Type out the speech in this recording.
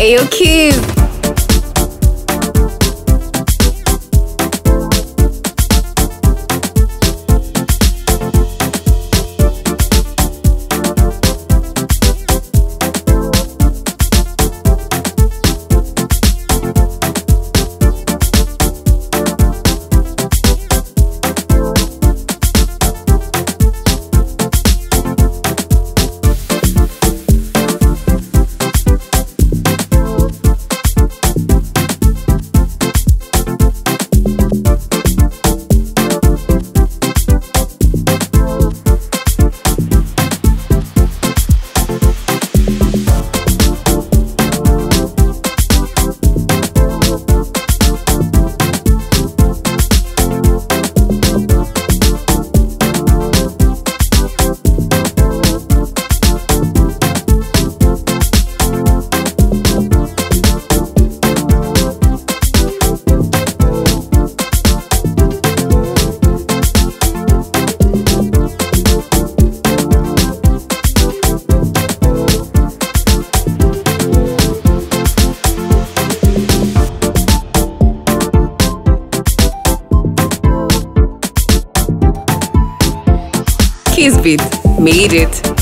Ayo Cube. Kisbit made it.